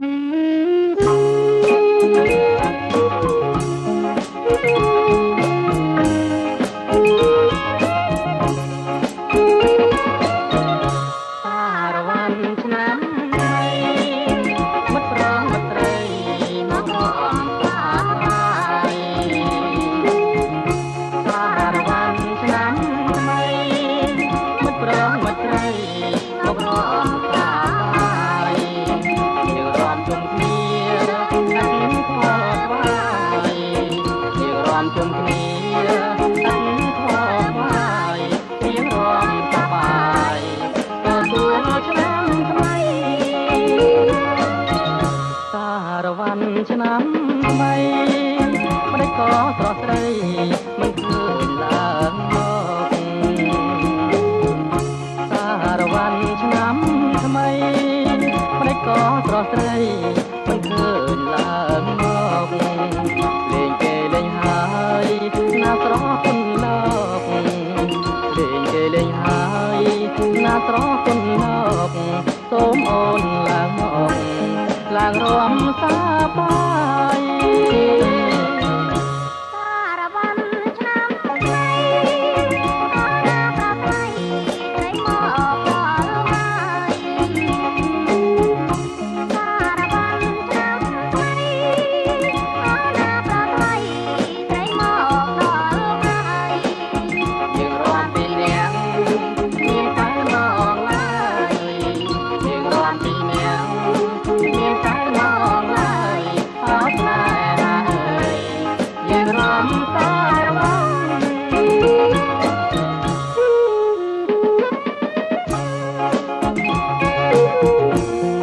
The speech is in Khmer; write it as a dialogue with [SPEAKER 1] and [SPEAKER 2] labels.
[SPEAKER 1] សា សារវ៉ាន់ឆ្នាំថ្មីមិនដេចក៏ស្រស់ស្រីមិនឃើញឡើងមកសារវ៉ាន់ឆ្នាំថ្មីមិនដេចក៏ស្រស់ស្រីមិនឃើញឡើងមកលេងគេលេងហើយណាស្រស់គុណលោកលេងគេលេងហើយណាស្រស់គុណលោកសូមអូនឡើងមកឡើងរំ សាបាយ Música